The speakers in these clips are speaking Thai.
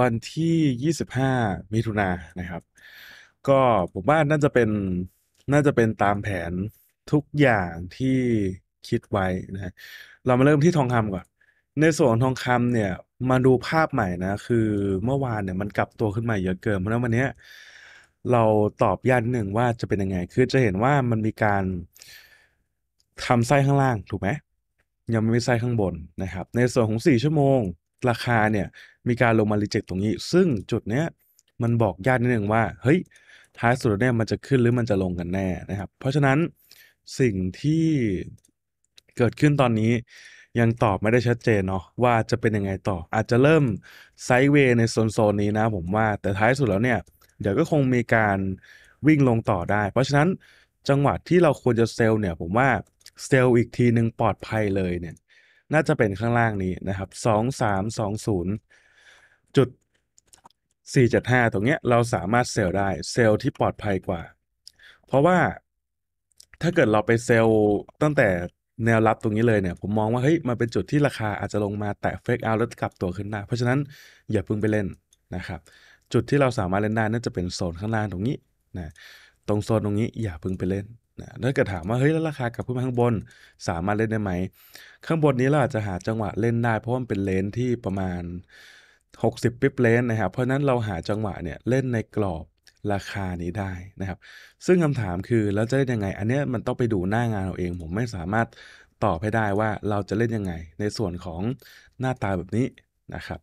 วันที่ 25 มิถุนายนนะครับ ก็ผมว่าน่าจะเป็นน่าจะเป็นตามแผนทุกอย่างที่คิดไว้นะฮะเรามาเริ่มที่ทองคำก่อน ในส่วนของทองคำเนี่ยมาดูภาพใหม่นะ คือเมื่อวานเนี่ยมันกลับตัวขึ้นมาเยอะเกินเพราะฉะนั้นวันเนี้ยเราตอบยากนิดหนึ่งว่าจะเป็นยังไง คือจะเห็นว่ามันมีการทำไส้ข้างล่างถูกไหมยังไม่มีไส้ข้างบนนะครับ ในส่วนของ 4 ชั่วโมง ราคาเนี่ยมีการลงมารีเจ็คตรงนี้ ซึ่งจุดเนี้ยมันบอกยากนิดนึงว่า เฮ้ย ท้ายสุดเนี่ยมันจะขึ้นหรือมันจะลงกันแน่นะครับ เพราะฉะนั้นสิ่งที่เกิดขึ้นตอนนี้ยังตอบไม่ได้ชัดเจนเนาะว่าจะเป็นยังไงต่อ อาจจะเริ่มไซด์เวย์ในโซนๆนี้นะผมว่าแต่ท้ายสุดแล้วเนี่ย เดี๋ยวก็คงมีการวิ่งลงต่อได้ เพราะฉะนั้นจังหวะที่เราควรจะเซลล์เนี่ย ผมว่าเซลล์อีกทีหนึ่งปลอดภัยเลยเนี่ย น่าจะเป็นข้างล่างนี้นะครับสองสามสองศูนย์จุดสี่เจ็ดห้าตรงเนี้ยเราสามารถเซลล์ได้เซลล์ที่ปลอดภัยกว่า เพราะว่าถ้าเกิดเราไปเซลล์ตั้งแต่แนวรับตรงนี้เลยเนี่ยผมมองว่าเฮ้ยมันเป็นจุดที่ราคาอาจจะลงมาแตะเฟกเอาแล้วกลับตัวขึ้นได้เพราะฉะนั้นอย่าเพิ่งไปเล่นนะครับ จุดที่เราสามารถเล่นได้น่าจะเป็นโซนข้างล่างตรงนี้นะตรงโซนตรงนี้อย่าเพิ่งไปเล่น นะถ้าเกิดถามว่าเฮ้ยแล้วราคากลับขึ้นมาข้างบน สามารถเล่นได้ไหม ข้างบนนี้เราอาจจะหาจังหวะเล่นได้เพราะมันเป็นเลนที่ประมาณ 60 ปิ๊บเลนนะครับ เพราะนั้นเราหาจังหวะเนี่ยเล่นในกรอบราคานี้ได้นะครับ ซึ่งคำถามคือแล้วจะเล่นยังไง อันเนี้ยมันต้องไปดูหน้างานเราเอง ผมไม่สามารถตอบให้ได้ว่าเราจะเล่นยังไง ในส่วนของหน้าตาแบบนี้นะครับ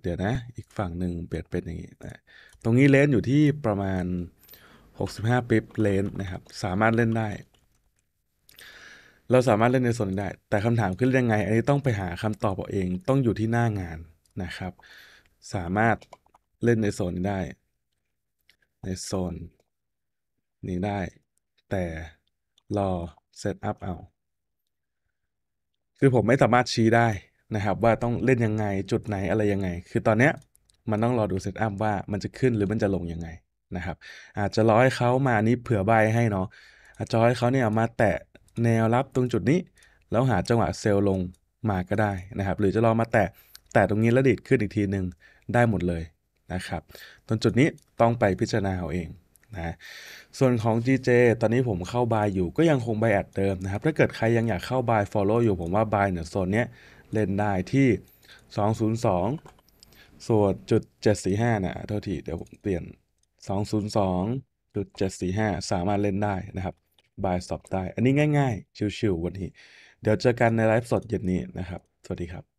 เดี๋ยวนะอีกฝั่งหนึ่งเปลี่ยนเป็นอย่างนี้นะตรงนี้เลนอยู่ที่ประมาณ 65 ปิ๊บเลนนะครับ สามารถเล่นได้ เราสามารถเล่นในโซนนี้ได้ แต่คำถามคือเล่นยังไง อันนี้ต้องไปหาคำตอบเอาเอง ต้องอยู่ที่หน้างานนะครับ สามารถเล่นในโซนได้ ในโซน นี้ได้ แต่รอ setup เอา คือผมไม่สามารถชี้ได้นะครับว่าต้องเล่นยังไงจุดไหนอะไรยังไง คือตอนเนี้ยมันต้องรอดู setup ว่ามันจะขึ้นหรือมันจะลงยังไง นะครับ อาจจะรอให้เขามานี่เผื่อ buy ให้เนาะอาจจะรอให้เขาเนี่ยมาแตะแนวรับตรงจุดนี้ แล้วหาจังหวะ sell ลงมาก็ได้นะครับ หรือจะรอมาแตะแตะตรงนี้แล้วดีดขึ้นอีกทีหนึ่งได้หมดเลยนะครับตรงจุดนี้ต้องไปพิจารณาเอาเองนะส่วนของ GJ ตอนนี้ผมเข้า buy อยู่ก็ยังคง buy แอดเดิมนะครับ ถ้าเกิดใครยังอยากเข้าบาย follow อยู่ผมว่า buy เนี่ยโซนเนี้ยเล่นได้ที่ 202ส่วนจุด745นะโทษทีเดี๋ยวผมเปลี่ยน 202จุด745 สามารถเล่นได้นะครับ buy stop ได้ อันนี้ง่ายๆ ชิวๆวันนี้ เดี๋ยวเจอกันในไลฟ์สดเย็นนี้นะครับ สวัสดีครับ